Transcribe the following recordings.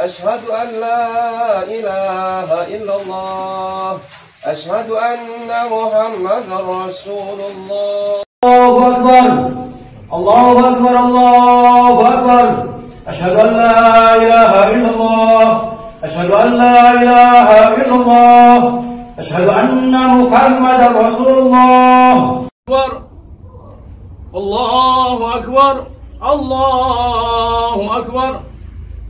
أشهد أن لا إله إلا الله. أشهد أن محمدا رسول الله. الله أكبر. الله أكبر. الله أكبر. أشهد أن لا إله إلا الله. أشهد أن لا إله إلا الله. أشهد أن محمدا رسول الله. أكبر. الله أكبر. الله أكبر.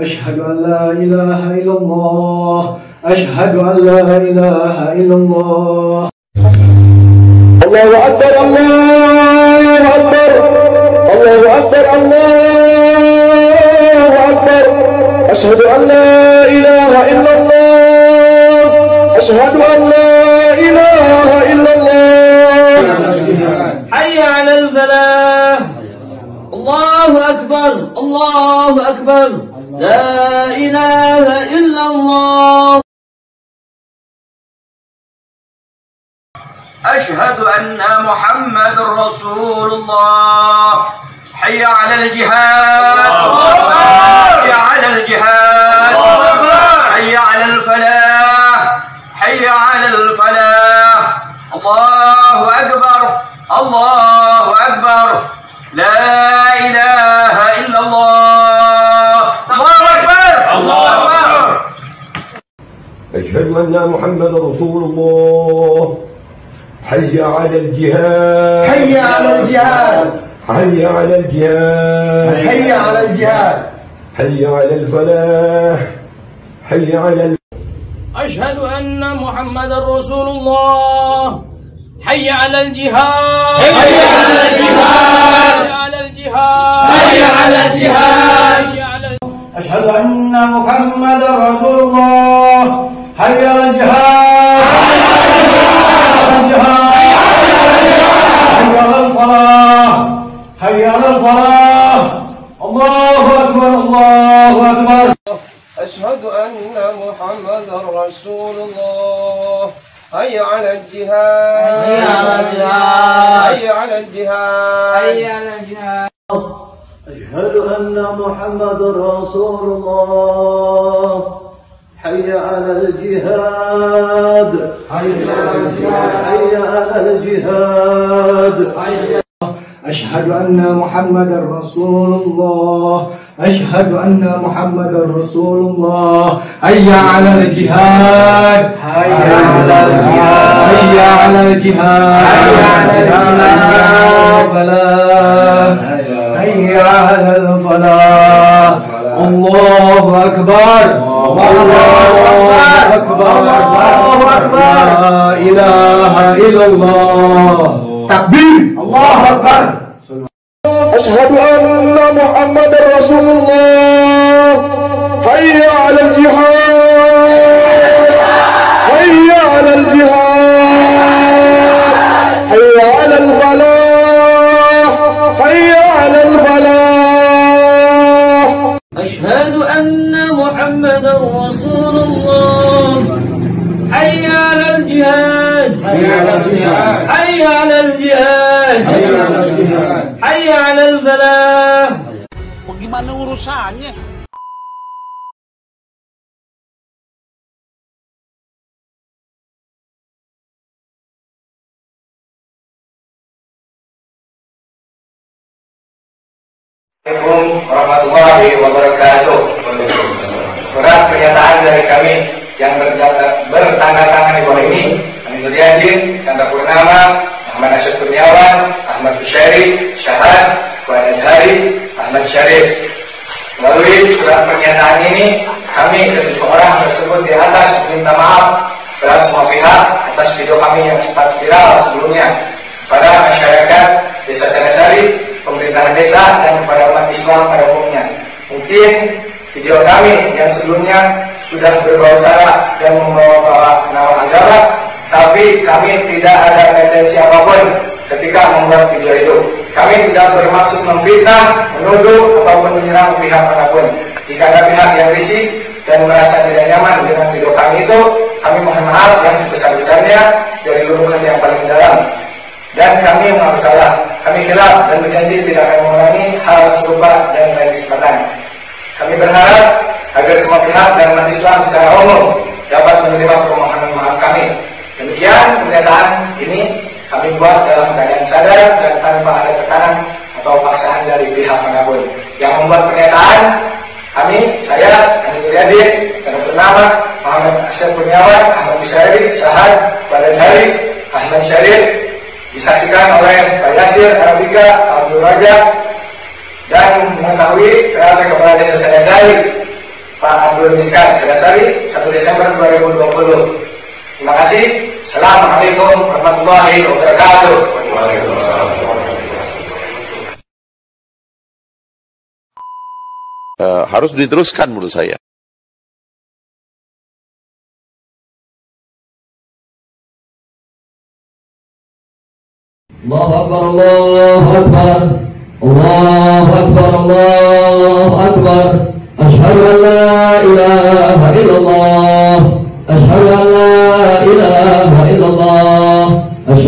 أشهد أن لا إله إلا الله. أشهد أن لا إله إلا الله. الله أكبر الله أكبر الله أكبر الله أكبر. أشهد أن لا إله إلا الله. أشهد أن لا إله إلا الله. حي على الفلاح. الله أكبر الله أكبر. لا إله إلا الله. أشهد أن محمد رسول الله. حي على الجهاد. حي على الجهاد. حي على الفلاح. حي على الفلاح. الله أكبر. الله أكبر. لا إله إلا الله الله أكبر الله أكبر أشهد أن محمد رسول الله. حي على الجهاد. حي على الجهاد. حي على الجهاد. حي على الجهاد. حي على الفلاح. حي على ال... أشهد أن محمد رسول الله. حي على الجهاد. حي على الجهاد. حي على الجهاد حي على الجهاد. حي على الجهاد. حي على الفلاح حي على الفلاح الله أكبر الله أكبر. أشهد أن محمدا رسول الله. حي على الجهاد. حي على الجهاد. حي على الجهاد. حي على الجهاد. أشهد أن محمد رسول الله. حي على الجهاد. حي على الجهاد. حي على الجهاد. أشهد أن محمد رسول الله. أشهد أن محمد رسول الله. حي على الجهاد. حي على الجهاد. حي على الجهاد. حي على الفلاح الله. تكبير الله أكبر. أشهد أن محمد رسول الله. حي على الجهاد. على الجهاد حي على الفلاح Bagaimana urusannya? Assalamualaikum warahmatullahi wabarakatuh. Surat pernyataan dari kami yang bertanda tangan di bawah ini, kami Suryadin, Chandra Purnama, Ahmad Nasir Kurniawan, Ahmad Bushari, Syahad, Wadid Hari, Ahmad Syarif. Melalui surat pernyataan ini, kami ketujuh seorang tersebut di atas minta maaf kepada semua pihak atas video kami yang sempat viral sebelumnya pada masyarakat desa Tanasari, pemerintahan desa, dan kepada umat Islam pada umumnya. Mungkin video kami yang sebelumnya sudah berbau sara dan membawa bawa nama agama tapi kami tidak ada tendensi apa pun ketika membuat video itu. Kami tidak bermaksud memfitnah, menuduh, ataupun menyerang pihak mana pun. Jika ada pihak yang risih dan merasa tidak nyaman dengan video kami itu, kami mohon maaf yang sebesar-besarnya dari hati yang paling dalam. Dan kami mengaku salah. Kami gelap dan berjanji tidak akan mengulangi hal serupa dan lain kesempatan. Kami berharap agar semua pihak dan Islam secara umum dapat menerima permohonan maaf kami. Demikian pernyataan ini kami buat dalam keadaan sadar dan tanpa ada tekanan atau paksaan dari pihak mana pun. Yang membuat pernyataan kami, saya, Andi Suryadi, dan bernama Muhammad Asyaf Kurniawan, Ahmad Bisyari, Sahad, Badan Hari, Ahmad Syarif, disaksikan oleh Pak Yasir, Arabika, Abdul Raja, dan mengetahui kerana Kepala Desa Sadasari, Pak Abdul Miskan Sadasari, 1 Desember 2020. Terima kasih. Assalamualaikum warahmatullahi wabarakatuh. Eh, harus diteruskan menurut saya. الله أكبر الله أكبر الله أكبر الله أكبر أشهد أن لا إله إلا الله أشهد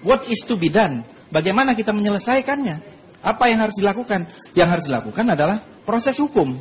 What is to be done? Bagaimana kita menyelesaikannya? Apa yang harus dilakukan? Yang harus dilakukan adalah proses hukum.